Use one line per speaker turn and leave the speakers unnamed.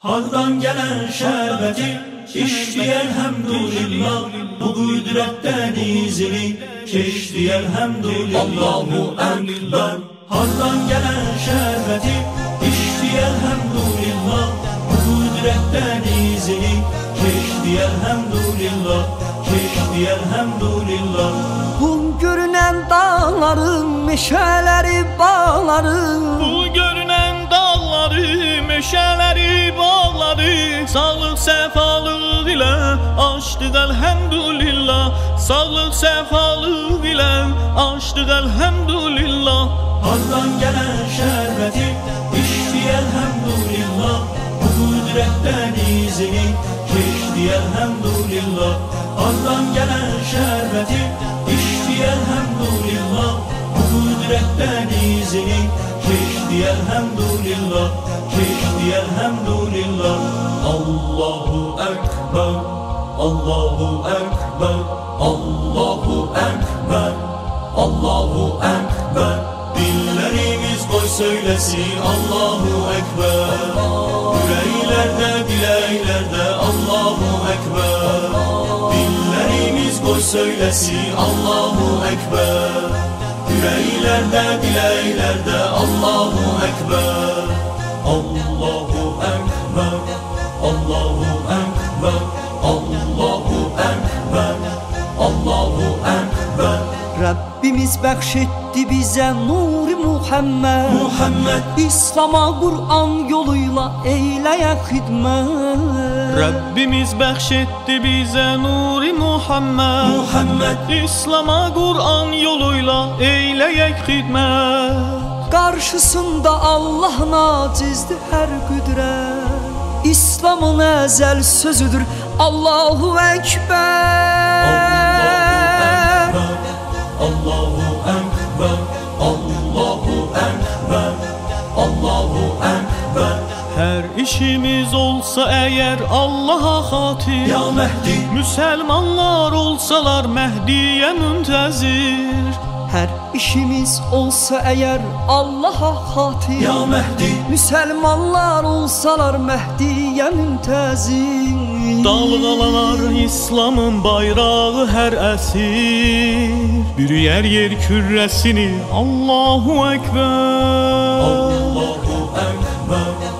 Haqdan gelen şərbəti İşləyər həmdülillah Bu qüdrətdən izini Keşləyər həmdülillah Allahu Ekber. Haqdan gelen şərbəti İşləyər həmdülillah Bu qüdrətdən izini Keşləyər həmdülillah Keşləyər həmdülillah
Bu görünen dağların, meşeleri, bağların.
Bu bağları Sağlıq, səfalıq ilə açdıq əlhəmdülillah Sağlıq, səfalıq ilə açdıq əlhəmdülillah
Haqdan gelen şərbəti İşləyər həmdülillah Bu qüdrətdən izini Keşləyər həmdülillah Haqdan gelen şərbəti İşləyər həmdülillah Bu qüdrətdən izini Keşləyər həmdülillah Keşləyər həmdülillah Allahu Ekber Allahu Ekber Allahu Ekber Allahu Ekber. Dillerimiz boy söylesin Allahu Ekber. Yüreklerde dileklerde Allahu Ekber. Dillerimiz boy söylesin Allahu Ekber Yüreklerde dileklerde Allahu Ekber. Allahu Ekber. Allahu Ekber. Allahu Ekber. Allahu Ekber.
Rabbimiz bəxş bize nuri Muhammed.
Muhammed.
İslam'a Kur'an yoluyla eyləyək xidmət.
Rəbbimiz bəxş etdi bizə nuri Muhammed.
Muhammed.
İslam'a Qur'an yoluyla eyləyək xidmət
Qarşısında Allah nacizdir hər qüdrət İslamın əzəl sözüdür. Allahu Ekber.
Allahu Ekber. Allahu Ekber. Allahu Ekber
Hər işimiz olsa əgər Allaha xatir
Ya Mehdi.
Müsəlmanlar olsalar Məhdiyə müntəzir
Hər işimiz olsa əgər Allaha xatir
Ya Mehdi.
Müsəlmanlar olsalar Məhdiyə müntəzir
Dalğalanar İslamın bayrağı hər əsir Bürüyər yer kürrəsini Allahu Ekber.
Allahu Ekber